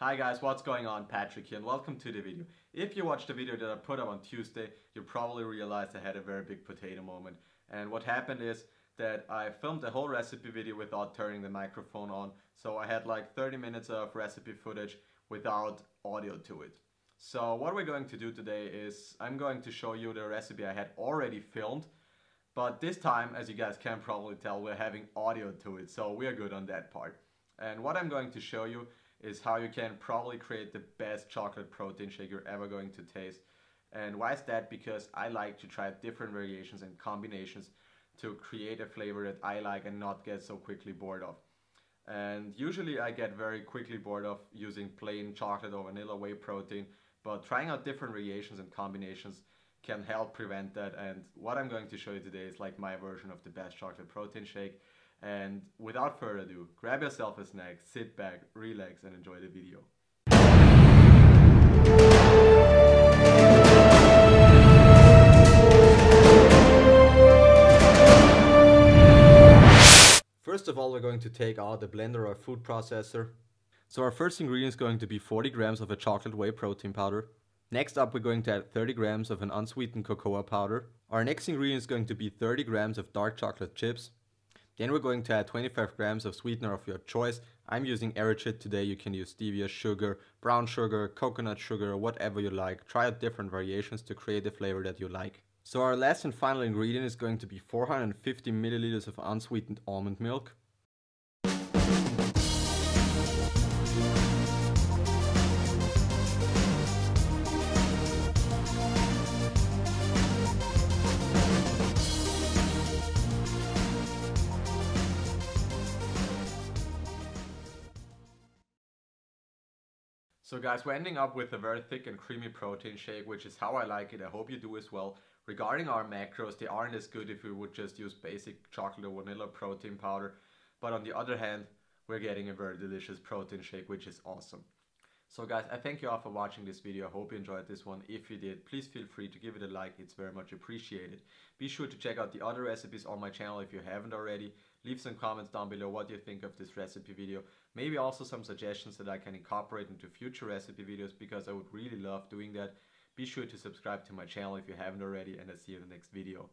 Hi guys, what's going on? Patrick here and welcome to the video. If you watched the video that I put up on Tuesday, you probably realized I had a very big potato moment. And what happened is that I filmed the whole recipe video without turning the microphone on. So I had like 30 minutes of recipe footage without audio to it. So what we're going to do today is I'm going to show you the recipe I had already filmed. But this time, as you guys can probably tell, we're having audio to it. So we're good on that part. And what I'm going to show you is how you can probably create the best chocolate protein shake you're ever going to taste. And why is that? Because I like to try different variations and combinations to create a flavor that I like and not get so quickly bored of. And usually I get very quickly bored of using plain chocolate or vanilla whey protein, but trying out different variations and combinations can help prevent that. And what I'm going to show you today is like my version of the best chocolate protein shake. And without further ado, grab yourself a snack, sit back, relax and enjoy the video. First of all, we're going to take out the blender or food processor. So our first ingredient is going to be 40 grams of a chocolate whey protein powder. Next up, we're going to add 30 grams of an unsweetened cocoa powder. Our next ingredient is going to be 30 grams of dark chocolate chips. Then we're going to add 25 grams of sweetener of your choice. I'm using Erythrit today. You can use stevia, sugar, brown sugar, coconut sugar, whatever you like. Try out different variations to create the flavor that you like. So our last and final ingredient is going to be 450 milliliters of unsweetened almond milk. So guys, we're ending up with a very thick and creamy protein shake, which is how I like it. I hope you do as well. Regarding our macros, they aren't as good if we would just use basic chocolate or vanilla protein powder. But on the other hand, we're getting a very delicious protein shake, which is awesome. So guys, I thank you all for watching this video. I hope you enjoyed this one. If you did, please feel free to give it a like. It's very much appreciated. Be sure to check out the other recipes on my channel if you haven't already. Leave some comments down below what you think of this recipe video. Maybe also some suggestions that I can incorporate into future recipe videos because I would really love doing that. Be sure to subscribe to my channel if you haven't already and I'll see you in the next video.